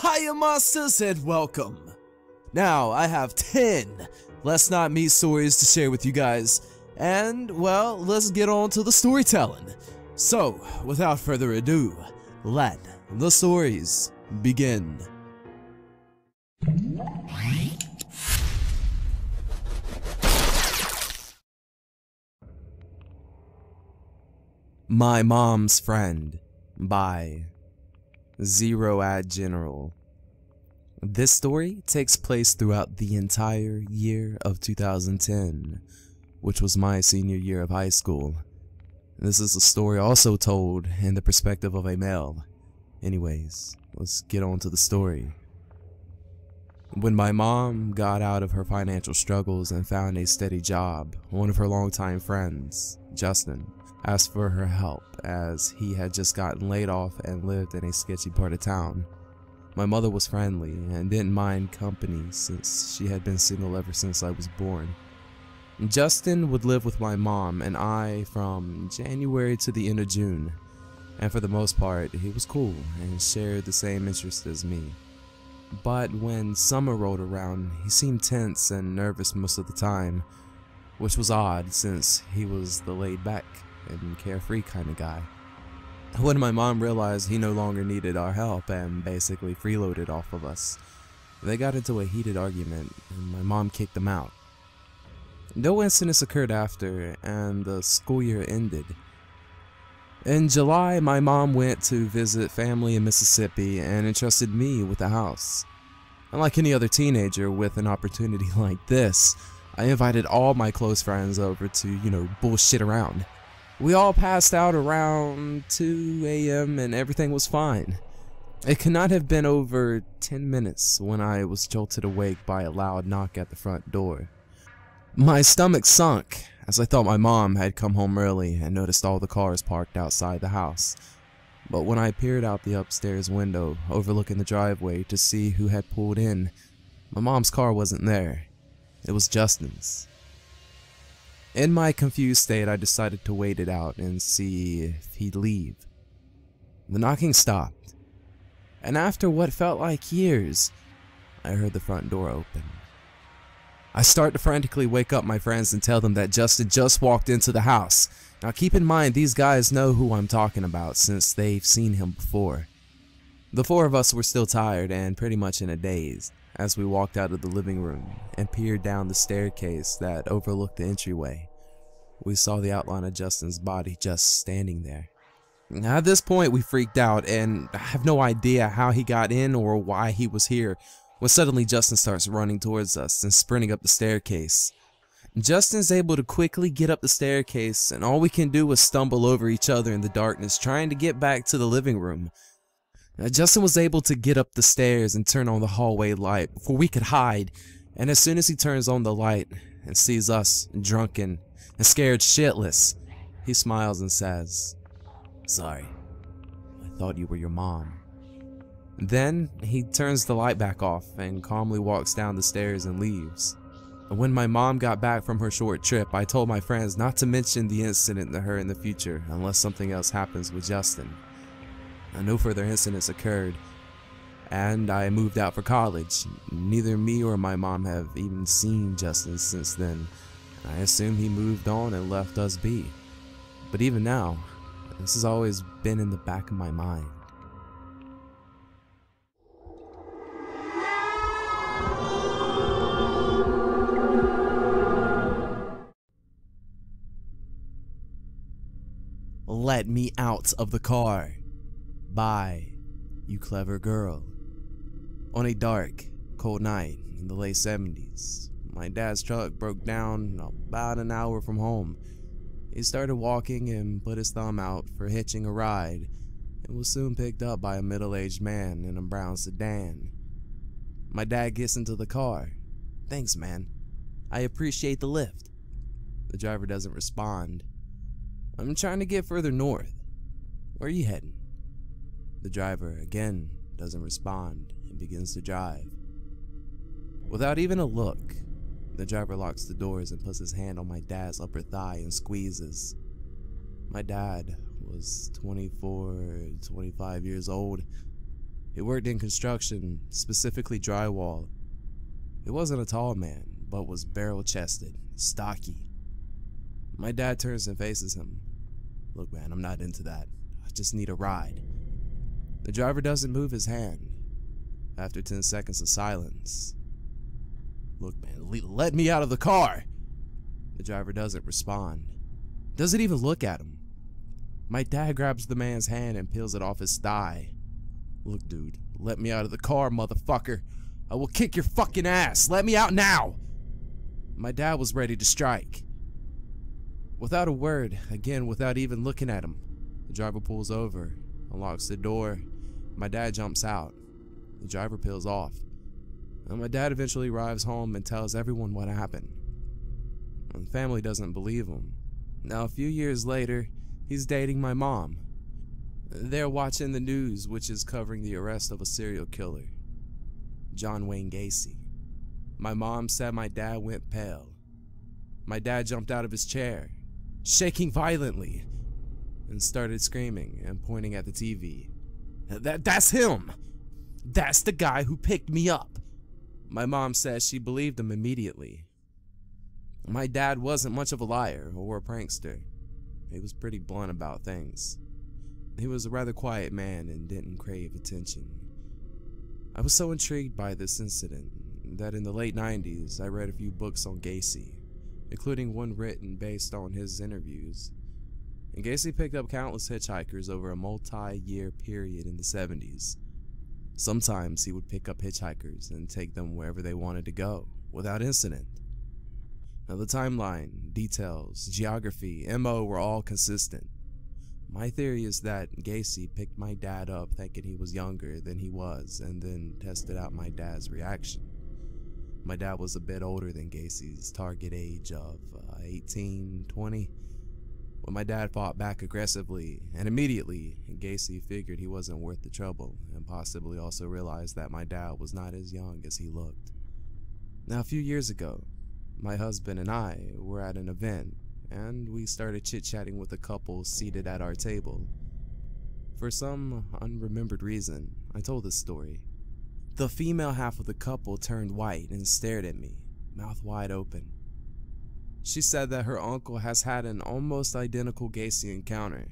Hiya monsters and welcome! Now, I have 10 Let's Not Meet stories to share with you guys, and, well, let's get on to the storytelling. So, without further ado, let the stories begin. My Mom's Friend by Zero Ad General. This story takes place throughout the entire year of 2010, which was my senior year of high school. This is a story also told in the perspective of a male. Anyways, let's get on to the story. When my mom got out of her financial struggles and found a steady job, one of her longtime friends, Justin, asked for her help as he had just gotten laid off and lived in a sketchy part of town. My mother was friendly and didn't mind company since she had been single ever since I was born. Justin would live with my mom and I from January to the end of June, and for the most part, he was cool and shared the same interests as me. But when summer rolled around, he seemed tense and nervous most of the time, which was odd since he was the laid back and carefree kind of guy. When my mom realized he no longer needed our help and basically freeloaded off of us, they got into a heated argument and my mom kicked him out. No incidents occurred after, and the school year ended. In July, my mom went to visit family in Mississippi and entrusted me with the house. Unlike any other teenager with an opportunity like this, I invited all my close friends over to, you know, bullshit around. We all passed out around 2 a.m. and everything was fine. It could not have been over 10 minutes when I was jolted awake by a loud knock at the front door. My stomach sunk as I thought my mom had come home early and noticed all the cars parked outside the house. But when I peered out the upstairs window overlooking the driveway to see who had pulled in, my mom's car wasn't there. It was Justin's. In my confused state, I decided to wait it out and see if he'd leave. The knocking stopped, and after what felt like years, I heard the front door open. I start to frantically wake up my friends and tell them that Justin just walked into the house. Now keep in mind, these guys know who I'm talking about since they've seen him before. The four of us were still tired and pretty much in a daze as we walked out of the living room and peered down the staircase that overlooked the entryway. We saw the outline of Justin's body just standing there. At this point, we freaked out and I have no idea how he got in or why he was here when suddenly Justin starts running towards us and sprinting up the staircase. Justin's able to quickly get up the staircase and all we can do is stumble over each other in the darkness trying to get back to the living room. Justin was able to get up the stairs and turn on the hallway light before we could hide, and as soon as he turns on the light and sees us drunken and scared shitless, he smiles and says, Sorry, I thought you were your mom. Then he turns the light back off and calmly walks down the stairs and leaves. When my mom got back from her short trip, I told my friends not to mention the incident to her in the future unless something else happens with Justin uh, no further incidents occurred, and I moved out for college. Neither me or my mom have even seen Justin since then. I assume he moved on and left us be. But even now, this has always been in the back of my mind. Let me out of the car. By, you clever girl. On a dark, cold night in the late 70s, my dad's truck broke down about an hour from home. He started walking and put his thumb out for hitching a ride and was soon picked up by a middle-aged man in a brown sedan. My dad gets into the car. Thanks, man. I appreciate the lift. The driver doesn't respond. I'm trying to get further north. Where are you heading? The driver, again, doesn't respond and begins to drive. Without even a look, The driver locks the doors and puts his hand on my dad's upper thigh and squeezes. My dad was 24, 25 years old. He worked in construction, specifically drywall. He wasn't a tall man, but was barrel chested, stocky. My dad turns and faces him. Look, man, I'm not into that. I just need a ride. The driver doesn't move his hand. After 10 seconds of silence, Look, man, let me out of the car. The driver doesn't respond. Doesn't even look at him. My dad grabs the man's hand and peels it off his thigh. Look, dude, let me out of the car, motherfucker. I will kick your fucking ass. Let me out now. My dad was ready to strike. Without a word, again without even looking at him, the driver pulls over, unlocks the door. My dad jumps out. The driver peels off. And my dad eventually arrives home and tells everyone what happened. And the family doesn't believe him. Now, a few years later, he's dating my mom. They're watching the news, which is covering the arrest of a serial killer, John Wayne Gacy. My mom said my dad went pale. My dad jumped out of his chair, shaking violently, and started screaming and pointing at the TV. That, that's him! That's the guy who picked me up! My mom says she believed him immediately. My dad wasn't much of a liar or a prankster. He was pretty blunt about things. He was a rather quiet man and didn't crave attention. I was so intrigued by this incident that in the late 90s I read a few books on Gacy, including one written based on his interviews. And Gacy picked up countless hitchhikers over a multi-year period in the 70s. Sometimes he would pick up hitchhikers and take them wherever they wanted to go, without incident. Now the timeline, details, geography, MO were all consistent. My theory is that Gacy picked my dad up thinking he was younger than he was and then tested out my dad's reaction. My dad was a bit older than Gacy's target age of uh, 18, 20, but my dad fought back aggressively, and immediately, Gacy figured he wasn't worth the trouble, and possibly also realized that my dad was not as young as he looked. Now, a few years ago, my husband and I were at an event, and we started chit-chatting with a couple seated at our table. For some unremembered reason, I told this story. The female half of the couple turned white and stared at me, mouth wide open. She said that her uncle has had an almost identical Gacy encounter.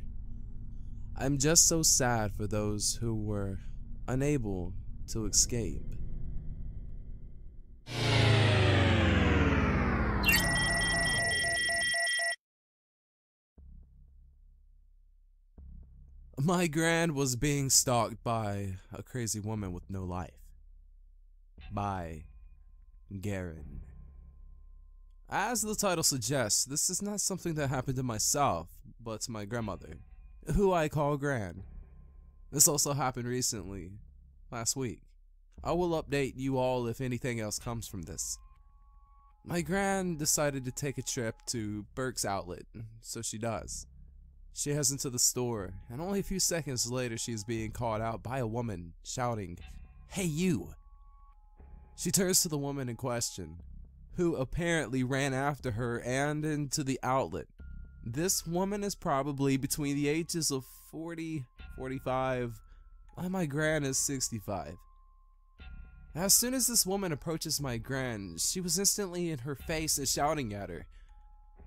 I'm just so sad for those who were unable to escape. My grand was being stalked by a crazy woman with no life. By Garren. As the title suggests, this is not something that happened to myself, but to my grandmother, who I call Gran. This also happened recently, last week. I will update you all if anything else comes from this. My Gran decided to take a trip to Burke's outlet, so she does. She heads into the store, and only a few seconds later she is being called out by a woman, shouting, Hey you! She turns to the woman in question, who apparently ran after her and into the outlet. This woman is probably between the ages of 40, 45, and my gran is 65. As soon as this woman approaches my gran, she was instantly in her face and shouting at her.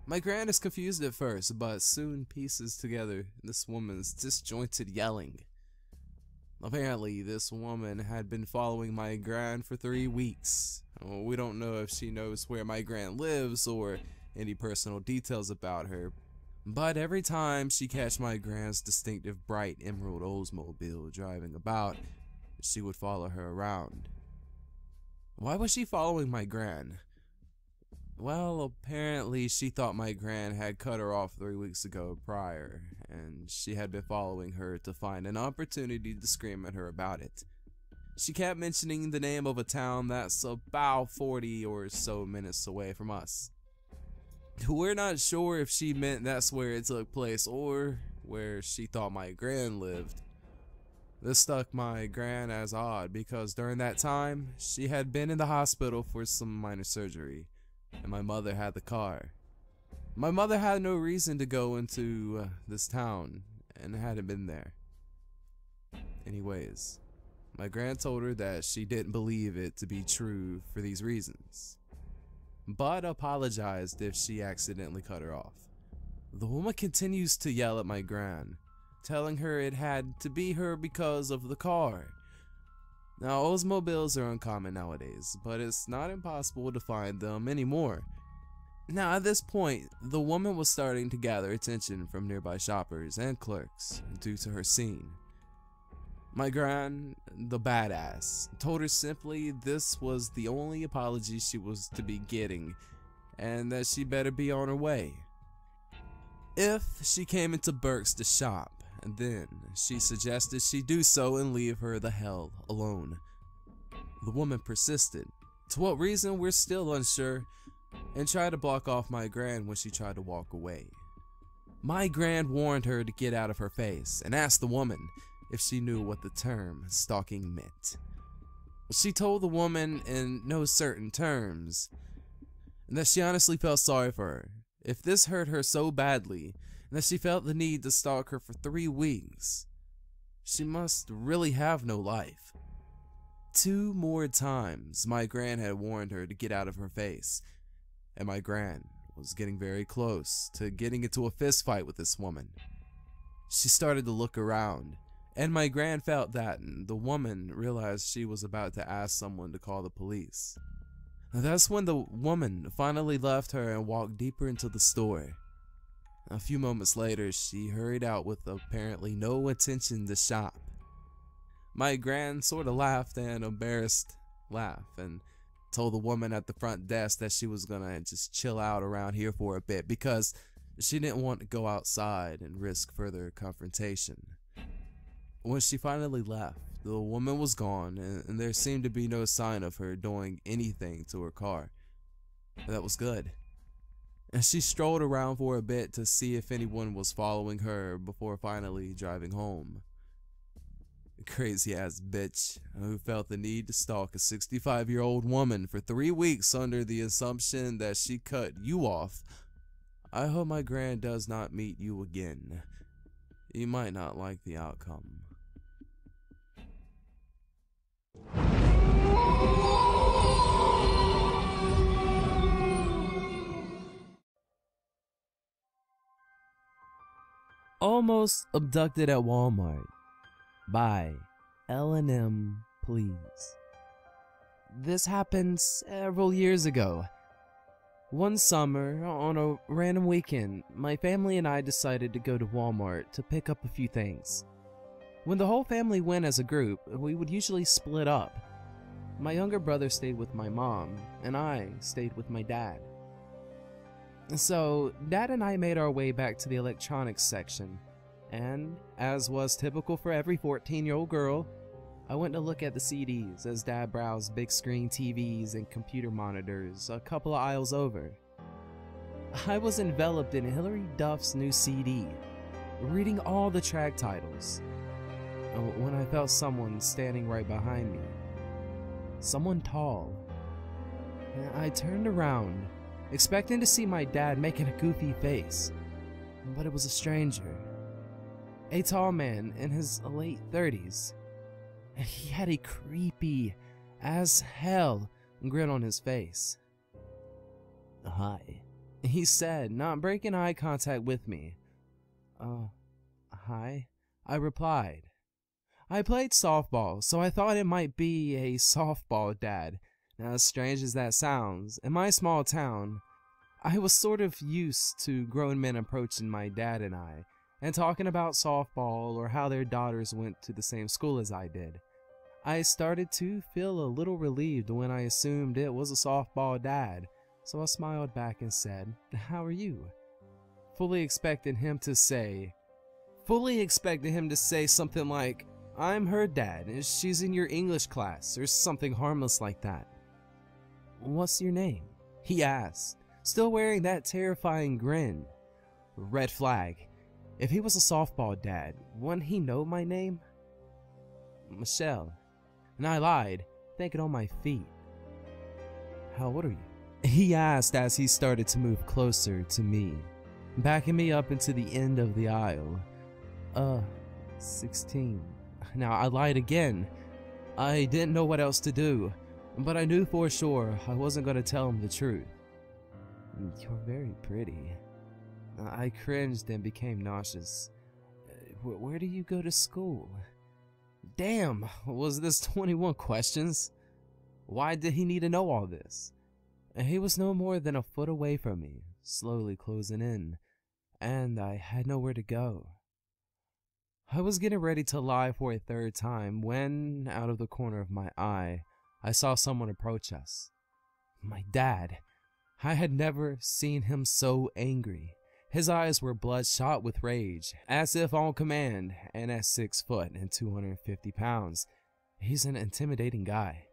My gran is confused at first, but soon pieces together this woman's disjointed yelling. Apparently, this woman had been following my gran for three weeks. We don't know if she knows where my gran lives or any personal details about her, but every time she catch my gran's distinctive bright emerald Oldsmobile driving about, she would follow her around. Why was she following my gran? Well, apparently she thought my gran had cut her off three weeks ago prior, and she had been following her to find an opportunity to scream at her about it. She kept mentioning the name of a town that's about 40 or so minutes away from us. We're not sure if she meant that's where it took place or where she thought my gran lived. This struck my gran as odd because during that time, she had been in the hospital for some minor surgery and my mother had the car. My mother had no reason to go into uh, this town and hadn't been there. Anyways, my grand told her that she didn't believe it to be true for these reasons, but apologized if she accidentally cut her off. The woman continues to yell at my gran, telling her it had to be her because of the car. Now, Oldsmobiles are uncommon nowadays, but it's not impossible to find them anymore. Now, at this point, the woman was starting to gather attention from nearby shoppers and clerks due to her scene. My gran, the badass, told her simply this was the only apology she was to be getting and that she better be on her way. If she came into Burke's to shop, then she suggested she do so and leave her the hell alone. The woman persisted. To what reason, we're still unsure, and tried to block off my gran when she tried to walk away. My gran warned her to get out of her face and asked the woman if she knew what the term stalking meant. She told the woman in no certain terms that she honestly felt sorry for her if this hurt her so badly that she felt the need to stalk her for three weeks. She must really have no life. Two more times my gran had warned her to get out of her face, and my gran was getting very close to getting into a fist fight with this woman. She started to look around and my gran felt that the woman realized she was about to ask someone to call the police. That's when the woman finally left her and walked deeper into the store. A few moments later, she hurried out with apparently no intention to shop. My gran sort of laughed an embarrassed laugh and told the woman at the front desk that she was gonna just chill out around here for a bit because she didn't want to go outside and risk further confrontation. When she finally left, the woman was gone and, there seemed to be no sign of her doing anything to her car. That was good. And she strolled around for a bit to see if anyone was following her before finally driving home. Crazy ass bitch who felt the need to stalk a 65 year old woman for three weeks under the assumption that she cut you off. I hope my grand does not meet you again. You might not like the outcome. Almost Abducted at Walmart by L&M Please. This happened several years ago. One summer, on a random weekend, my family and I decided to go to Walmart to pick up a few things. When the whole family went as a group, we would usually split up. My younger brother stayed with my mom, and I stayed with my dad. So, Dad and I made our way back to the electronics section, and, as was typical for every 14 year old girl, I went to look at the CDs as Dad browsed big screen TVs and computer monitors a couple of aisles over. I was enveloped in Hilary Duff's new CD, reading all the track titles, when I felt someone standing right behind me. Someone tall. I turned around, expecting to see my dad making a goofy face, but it was a stranger. A tall man in his late 30s. And he had a creepy as hell grin on his face. Hi, he said, not breaking eye contact with me. Uh, hi, I replied. I played softball, so I thought it might be a softball dad. Now, as strange as that sounds, in my small town, I was sort of used to grown men approaching my dad and I, and talking about softball or how their daughters went to the same school as I did. I started to feel a little relieved when I assumed it was a softball dad, so I smiled back and said, How are you? Fully expecting him to say, fully expecting him to say something like, I'm her dad, she's in your English class, or something harmless like that. What's your name? He asked, still wearing that terrifying grin. Red flag. If he was a softball dad, wouldn't he know my name? Michelle. And I lied, thinking on my feet. How old are you? He asked as he started to move closer to me, backing me up into the end of the aisle. Uh, 16. Now, I lied again. I didn't know what else to do, but I knew for sure I wasn't going to tell him the truth. You're very pretty. I cringed and became nauseous. Where do you go to school? Damn, was this 21 questions? Why did he need to know all this? He was no more than a foot away from me, slowly closing in, and I had nowhere to go. I was getting ready to lie for a third time when, out of the corner of my eye, I saw someone approach us. My dad. I had never seen him so angry. His eyes were bloodshot with rage, as if on command, and at 6 foot and 250 pounds, he's an intimidating guy.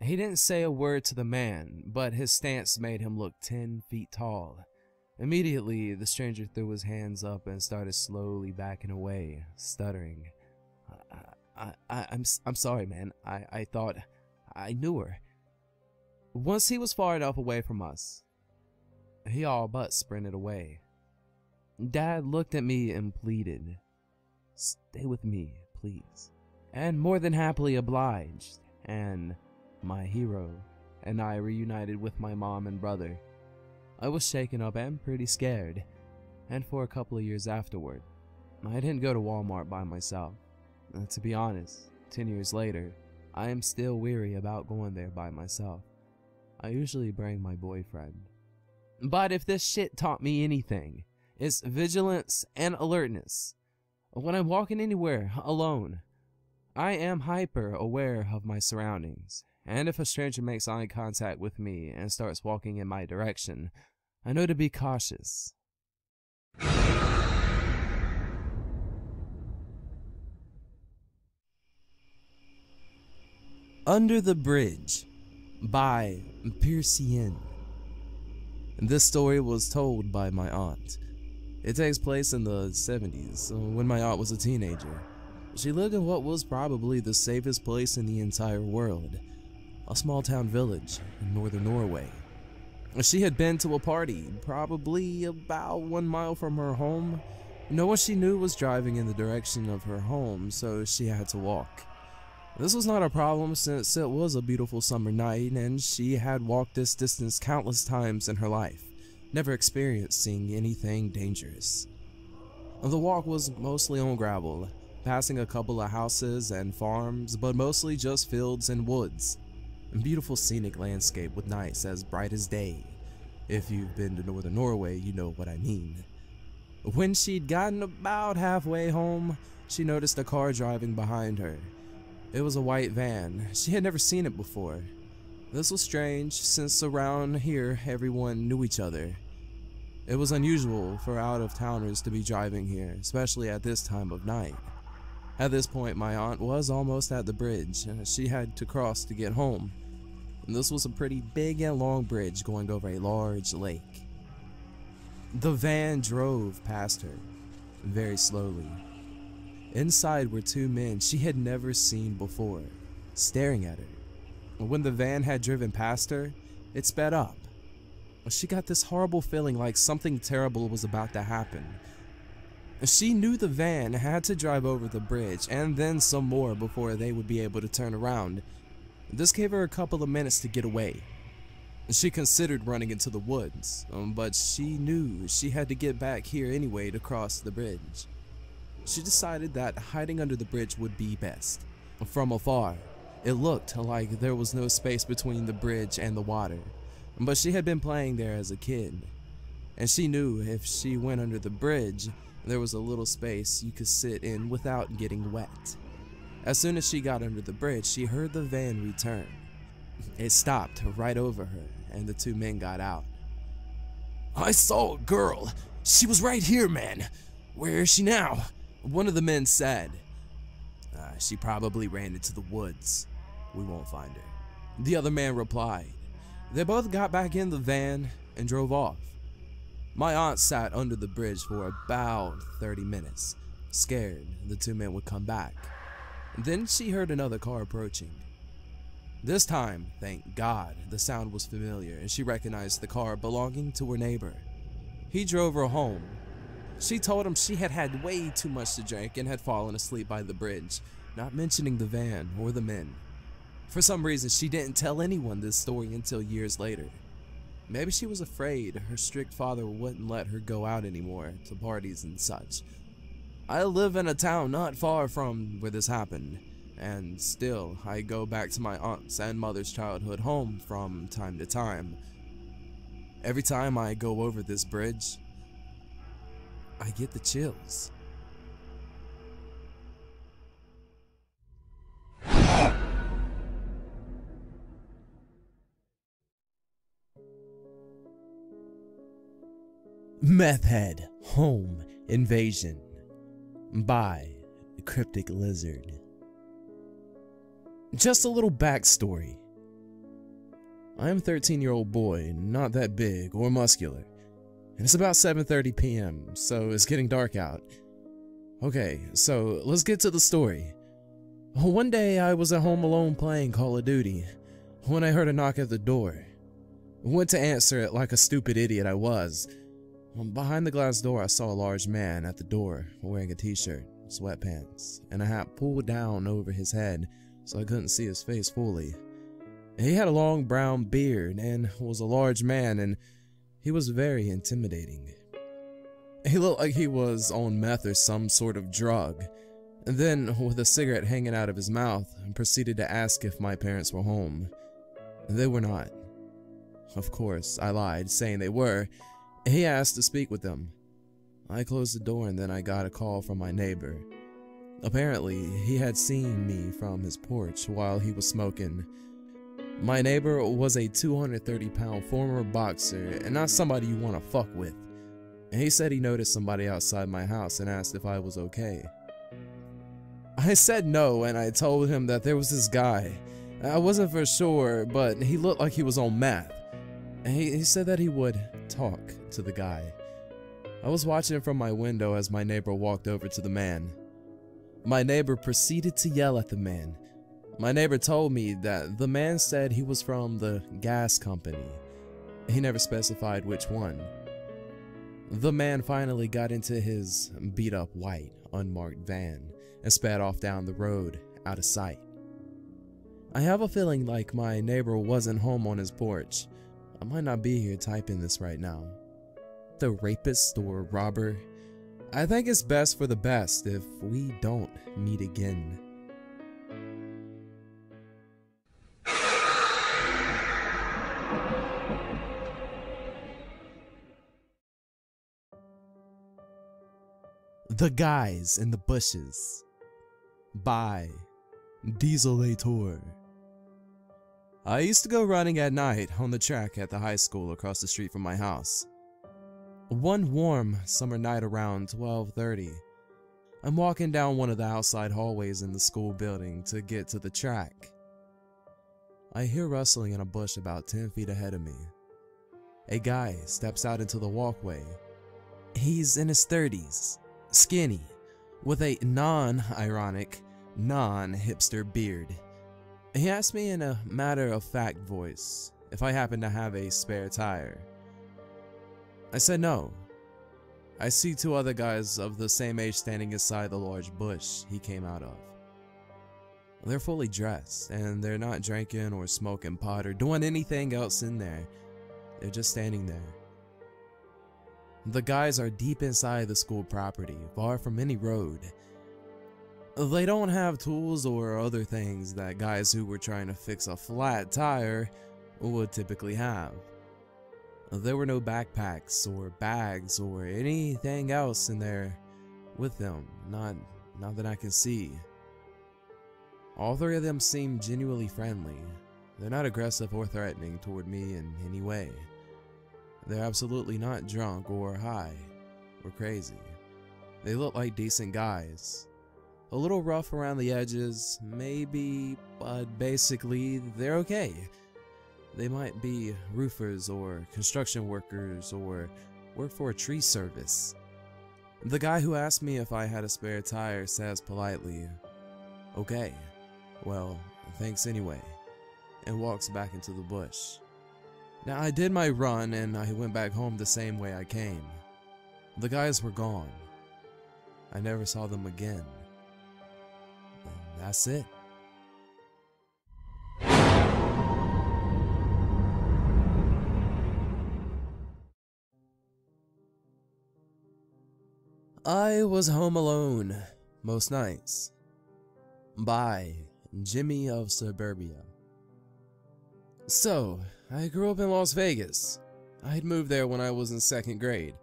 He didn't say a word to the man, but his stance made him look 10 feet tall. Immediately, the stranger threw his hands up and started slowly backing away, stuttering. I, I, I'm, I'm sorry, man. I, I thought I knew her. Once he was far enough away from us, he all but sprinted away. Dad looked at me and pleaded, Stay with me, please. And more than happily obliged, and my hero and I reunited with my mom and brother. I was shaken up and pretty scared, and for a couple of years afterward, I didn't go to Walmart by myself. Uh, to be honest, 10 years later, I am still weary about going there by myself. I usually bring my boyfriend. But if this shit taught me anything, it's vigilance and alertness. When I'm walking anywhere alone, I am hyper aware of my surroundings and if a stranger makes eye contact with me and starts walking in my direction, I know to be cautious. Under the Bridge by Persienne. This story was told by my aunt. It takes place in the 70s, uh, when my aunt was a teenager. She lived in what was probably the safest place in the entire world a small town village in northern Norway. She had been to a party, probably about one mile from her home. No one she knew was driving in the direction of her home, so she had to walk. This was not a problem since it was a beautiful summer night and she had walked this distance countless times in her life, never experiencing anything dangerous. The walk was mostly on gravel, passing a couple of houses and farms, but mostly just fields and woods beautiful scenic landscape with nights as bright as day. If you've been to northern Norway, you know what I mean. When she'd gotten about halfway home, she noticed a car driving behind her. It was a white van. She had never seen it before. This was strange, since around here everyone knew each other. It was unusual for out-of-towners to be driving here, especially at this time of night. At this point, my aunt was almost at the bridge. And she had to cross to get home this was a pretty big and long bridge going over a large lake. The van drove past her, very slowly. Inside were two men she had never seen before, staring at her. When the van had driven past her, it sped up. She got this horrible feeling like something terrible was about to happen. She knew the van had to drive over the bridge and then some more before they would be able to turn around this gave her a couple of minutes to get away. She considered running into the woods, um, but she knew she had to get back here anyway to cross the bridge. She decided that hiding under the bridge would be best. From afar, it looked like there was no space between the bridge and the water, but she had been playing there as a kid, and she knew if she went under the bridge, there was a little space you could sit in without getting wet. As soon as she got under the bridge, she heard the van return. It stopped right over her, and the two men got out. I saw a girl. She was right here, man. Where is she now? One of the men said. Uh, she probably ran into the woods. We won't find her. The other man replied. They both got back in the van and drove off. My aunt sat under the bridge for about 30 minutes, scared the two men would come back. Then she heard another car approaching. This time, thank God, the sound was familiar and she recognized the car belonging to her neighbor. He drove her home. She told him she had had way too much to drink and had fallen asleep by the bridge, not mentioning the van or the men. For some reason, she didn't tell anyone this story until years later. Maybe she was afraid her strict father wouldn't let her go out anymore to parties and such. I live in a town not far from where this happened, and still I go back to my aunt's and mother's childhood home from time to time. Every time I go over this bridge, I get the chills. Meth Head Home Invasion by Cryptic Lizard. Just a little backstory. I am a 13 year old boy, not that big or muscular, and it's about 7.30 p.m., so it's getting dark out. Okay, so let's get to the story. One day I was at home alone playing Call of Duty when I heard a knock at the door. Went to answer it like a stupid idiot I was Behind the glass door, I saw a large man at the door wearing a t-shirt, sweatpants, and a hat pulled down over his head so I couldn't see his face fully. He had a long brown beard and was a large man and he was very intimidating. He looked like he was on meth or some sort of drug, and then, with a cigarette hanging out of his mouth, proceeded to ask if my parents were home. They were not. Of course, I lied, saying they were, he asked to speak with them. I closed the door and then I got a call from my neighbor. Apparently, he had seen me from his porch while he was smoking. My neighbor was a 230 pound former boxer and not somebody you want to fuck with. He said he noticed somebody outside my house and asked if I was okay. I said no and I told him that there was this guy. I wasn't for sure, but he looked like he was on meth. He, he said that he would talk to the guy. I was watching from my window as my neighbor walked over to the man. My neighbor proceeded to yell at the man. My neighbor told me that the man said he was from the gas company. He never specified which one. The man finally got into his beat up white, unmarked van and sped off down the road, out of sight. I have a feeling like my neighbor wasn't home on his porch. I might not be here typing this right now the rapist or robber, I think it's best for the best if we don't meet again. The Guys in the Bushes by Dieselator. I used to go running at night on the track at the high school across the street from my house. One warm summer night around 12:30, I'm walking down one of the outside hallways in the school building to get to the track. I hear rustling in a bush about 10 feet ahead of me. A guy steps out into the walkway. He's in his 30s, skinny, with a non-ironic, non-hipster beard. He asked me in a matter-of-fact voice if I happened to have a spare tire. I said no. I see two other guys of the same age standing inside the large bush he came out of. They're fully dressed, and they're not drinking or smoking pot or doing anything else in there. They're just standing there. The guys are deep inside the school property, far from any road. They don't have tools or other things that guys who were trying to fix a flat tire would typically have. There were no backpacks or bags or anything else in there with them, not, not that I can see. All three of them seemed genuinely friendly. They're not aggressive or threatening toward me in any way. They're absolutely not drunk or high or crazy. They look like decent guys. A little rough around the edges, maybe, but basically, they're okay. They might be roofers or construction workers or work for a tree service. The guy who asked me if I had a spare tire says politely, Okay, well, thanks anyway. and walks back into the bush. Now, I did my run and I went back home the same way I came. The guys were gone. I never saw them again. That's it. I was home alone most nights. By Jimmy of Suburbia. So, I grew up in Las Vegas. I had moved there when I was in second grade.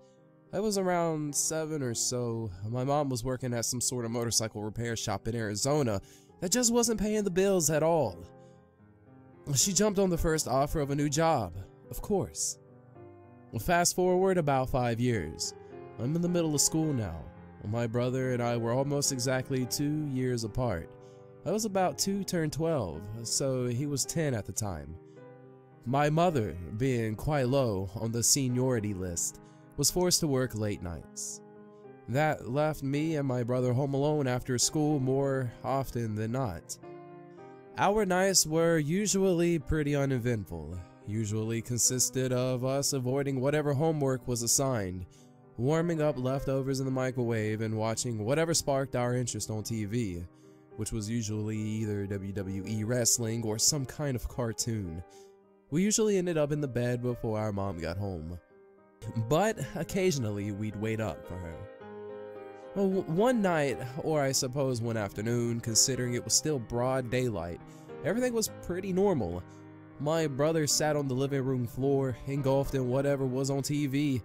I was around seven or so. My mom was working at some sort of motorcycle repair shop in Arizona that just wasn't paying the bills at all. She jumped on the first offer of a new job, of course. Fast forward about five years. I'm in the middle of school now. My brother and I were almost exactly two years apart. I was about two turned 12, so he was 10 at the time. My mother, being quite low on the seniority list, was forced to work late nights. That left me and my brother home alone after school more often than not. Our nights were usually pretty uneventful, usually consisted of us avoiding whatever homework was assigned, warming up leftovers in the microwave and watching whatever sparked our interest on TV, which was usually either WWE wrestling or some kind of cartoon. We usually ended up in the bed before our mom got home. But occasionally we'd wait up for her. Well, one night, or I suppose one afternoon, considering it was still broad daylight, everything was pretty normal. My brother sat on the living room floor, engulfed in whatever was on TV,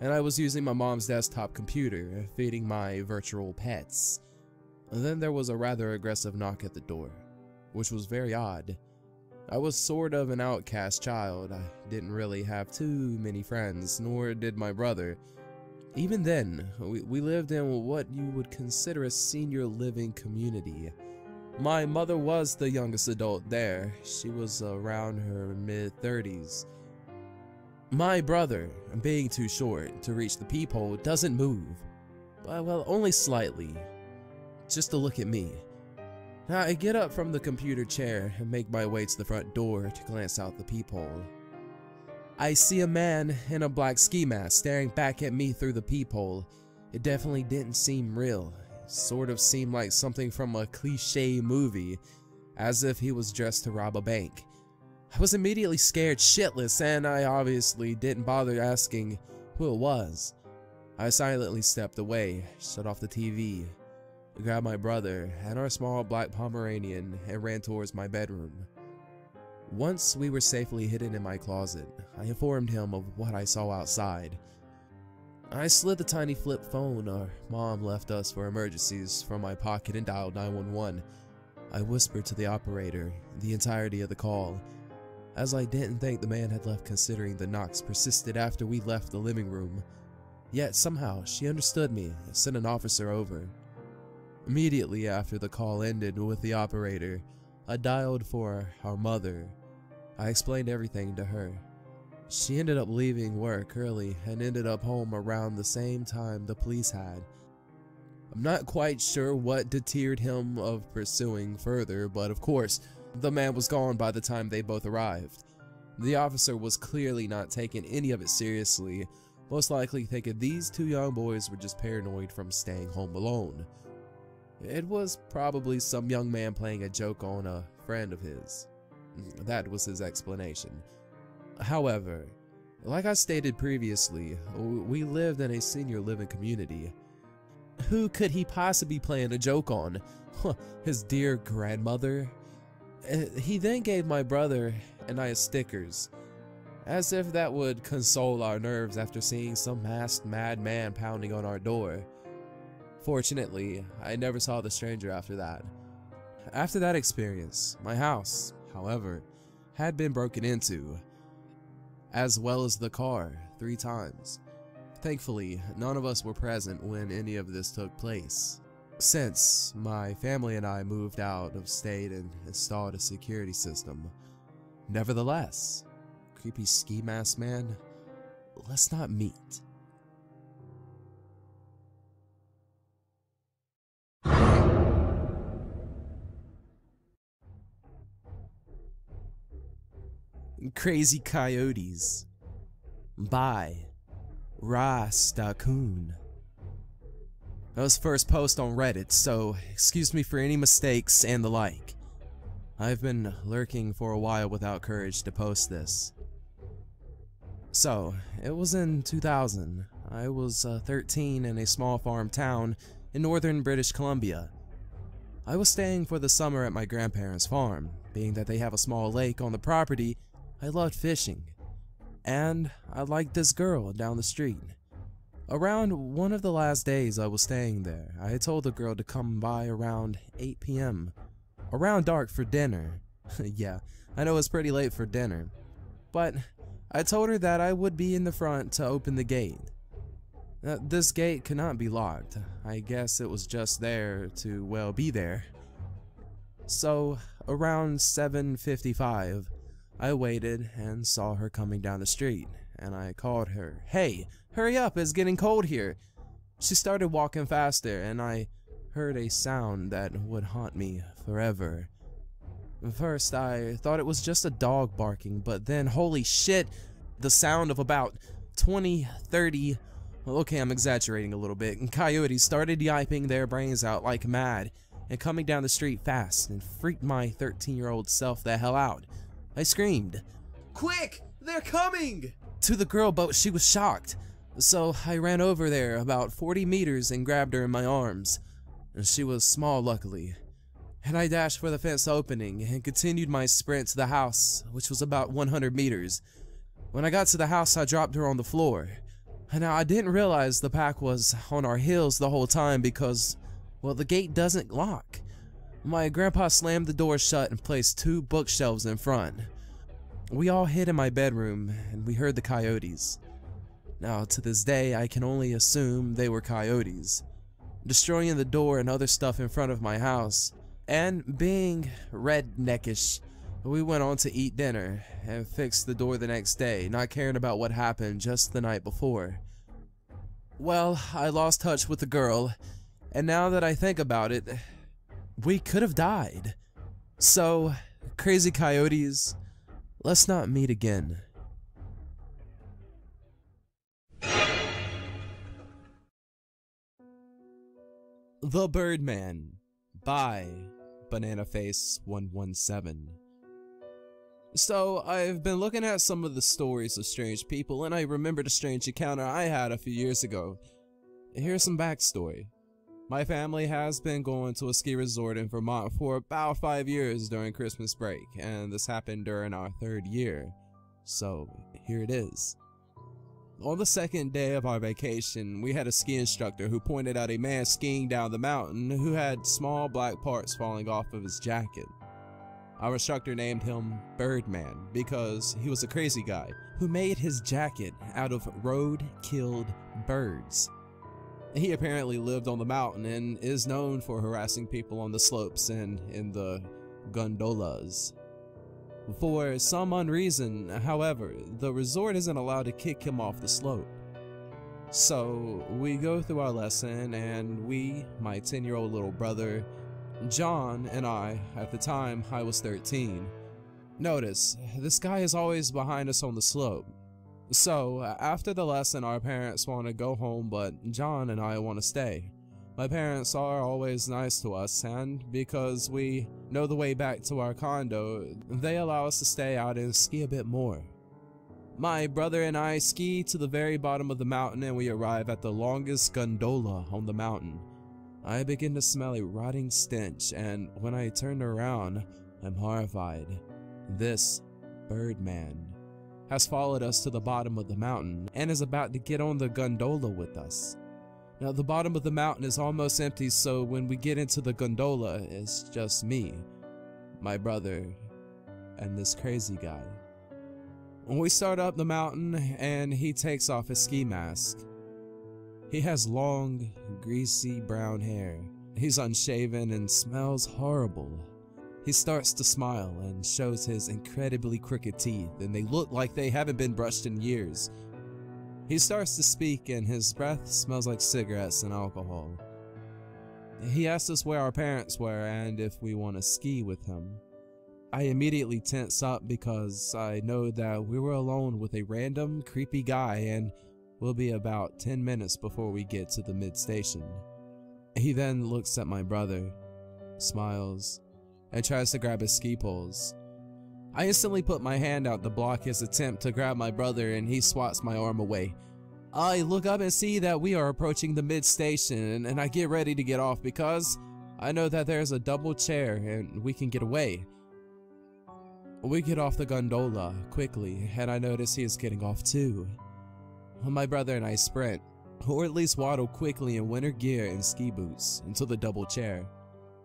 and I was using my mom's desktop computer, feeding my virtual pets. then there was a rather aggressive knock at the door, which was very odd. I was sort of an outcast child. I didn't really have too many friends, nor did my brother. Even then, we, we lived in what you would consider a senior living community. My mother was the youngest adult there. She was around her mid 30s. My brother, being too short to reach the peephole, doesn't move. Well, only slightly. Just to look at me. I get up from the computer chair and make my way to the front door to glance out the peephole. I see a man in a black ski mask staring back at me through the peephole. It definitely didn't seem real. It sort of seemed like something from a cliche movie, as if he was dressed to rob a bank. I was immediately scared shitless, and I obviously didn't bother asking who it was. I silently stepped away, shut off the TV, grabbed my brother and our small black Pomeranian, and ran towards my bedroom. Once we were safely hidden in my closet, I informed him of what I saw outside. I slid the tiny flip phone our mom left us for emergencies from my pocket and dialed 911. I whispered to the operator the entirety of the call as I didn't think the man had left considering the knocks persisted after we left the living room. Yet somehow she understood me and sent an officer over. Immediately after the call ended with the operator, I dialed for our mother. I explained everything to her. She ended up leaving work early and ended up home around the same time the police had. I'm not quite sure what deterred him of pursuing further, but of course, the man was gone by the time they both arrived. The officer was clearly not taking any of it seriously, most likely thinking these two young boys were just paranoid from staying home alone. It was probably some young man playing a joke on a friend of his. That was his explanation. However, like I stated previously, we lived in a senior living community. Who could he possibly be playing a joke on? His dear grandmother? Uh, he then gave my brother and I stickers, as if that would console our nerves after seeing some masked madman pounding on our door. Fortunately, I never saw the stranger after that. After that experience, my house, however, had been broken into, as well as the car, three times. Thankfully, none of us were present when any of this took place. Since my family and I moved out of state and installed a security system. Nevertheless, creepy ski mask man, let's not meet. Crazy Coyotes by Raastacoon. That was first post on Reddit, so excuse me for any mistakes and the like. I've been lurking for a while without courage to post this. So, it was in 2000. I was uh, 13 in a small farm town in northern British Columbia. I was staying for the summer at my grandparents' farm, being that they have a small lake on the property, I loved fishing. And I liked this girl down the street. Around one of the last days I was staying there, I told the girl to come by around 8 p.m. Around dark for dinner. yeah, I know it's pretty late for dinner. But I told her that I would be in the front to open the gate. Uh, this gate could not be locked. I guess it was just there to, well, be there. So, around 7.55, I waited and saw her coming down the street, and I called her, Hey, hurry up, it's getting cold here. She started walking faster, and I heard a sound that would haunt me forever. First, I thought it was just a dog barking, but then, holy shit, the sound of about 20, 30, well, okay, I'm exaggerating a little bit, and coyotes started yiping their brains out like mad and coming down the street fast and freaked my 13 year old self the hell out. I screamed, Quick! They're coming! To the girl, but she was shocked. So I ran over there about 40 meters and grabbed her in my arms. And she was small, luckily. And I dashed for the fence opening and continued my sprint to the house, which was about 100 meters. When I got to the house, I dropped her on the floor. Now, I didn't realize the pack was on our heels the whole time because well, the gate doesn't lock. My grandpa slammed the door shut and placed two bookshelves in front. We all hid in my bedroom and we heard the coyotes. Now, to this day, I can only assume they were coyotes, destroying the door and other stuff in front of my house. And being redneckish, we went on to eat dinner and fixed the door the next day, not caring about what happened just the night before. Well, I lost touch with the girl and now that I think about it, we could have died. So, crazy coyotes, let's not meet again. The Birdman by BananaFace117 So, I've been looking at some of the stories of strange people, and I remembered a strange encounter I had a few years ago. Here's some backstory. My family has been going to a ski resort in Vermont for about five years during Christmas break, and this happened during our third year. So, here it is. On the second day of our vacation, we had a ski instructor who pointed out a man skiing down the mountain who had small black parts falling off of his jacket. Our instructor named him Birdman because he was a crazy guy who made his jacket out of road-killed birds. He apparently lived on the mountain and is known for harassing people on the slopes and in the gondolas. For some unreason, however, the resort isn't allowed to kick him off the slope. So we go through our lesson and we, my 10 year old little brother, John, and I, at the time I was 13, notice this guy is always behind us on the slope. So, after the lesson, our parents want to go home, but John and I want to stay. My parents are always nice to us, and because we know the way back to our condo, they allow us to stay out and ski a bit more. My brother and I ski to the very bottom of the mountain and we arrive at the longest gondola on the mountain. I begin to smell a rotting stench and when I turn around, I'm horrified. This Birdman has followed us to the bottom of the mountain and is about to get on the gondola with us. Now the bottom of the mountain is almost empty so when we get into the gondola it's just me, my brother, and this crazy guy. We start up the mountain and he takes off his ski mask, he has long, greasy brown hair. He's unshaven and smells horrible. He starts to smile and shows his incredibly crooked teeth, and they look like they haven't been brushed in years. He starts to speak, and his breath smells like cigarettes and alcohol. He asks us where our parents were and if we want to ski with him. I immediately tense up because I know that we were alone with a random, creepy guy and we'll be about 10 minutes before we get to the mid station. He then looks at my brother, smiles, and tries to grab his ski poles. I instantly put my hand out to block his attempt to grab my brother and he swats my arm away. I look up and see that we are approaching the mid station and I get ready to get off because I know that there's a double chair and we can get away. We get off the gondola quickly and I notice he is getting off too. My brother and I sprint, or at least waddle quickly in winter gear and ski boots into the double chair.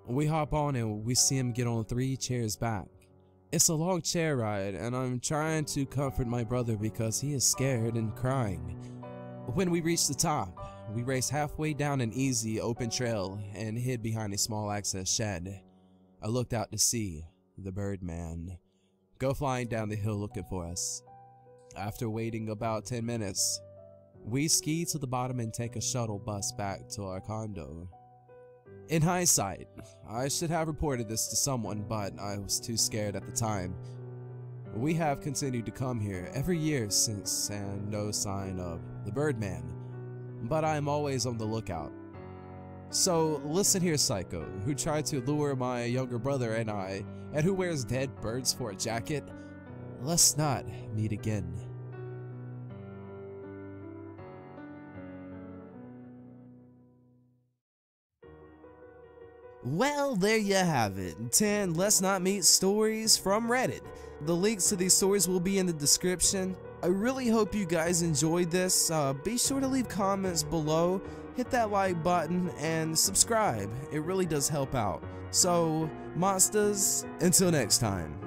We hop on and we see him get on three chairs back. It's a long chair ride and I'm trying to comfort my brother because he is scared and crying. When we reach the top, we race halfway down an easy open trail and hid behind a small access shed. I looked out to see the Birdman go flying down the hill looking for us. After waiting about 10 minutes, we ski to the bottom and take a shuttle bus back to our condo. In hindsight, I should have reported this to someone, but I was too scared at the time. We have continued to come here every year since and no sign of the Birdman, but I am always on the lookout. So listen here, Psycho, who tried to lure my younger brother and I, and who wears dead birds for a jacket. Let's not meet again. Well, there you have it. 10 Let's Not Meet stories from Reddit. The links to these stories will be in the description. I really hope you guys enjoyed this. Uh, be sure to leave comments below, hit that like button, and subscribe. It really does help out. So, monsters, until next time.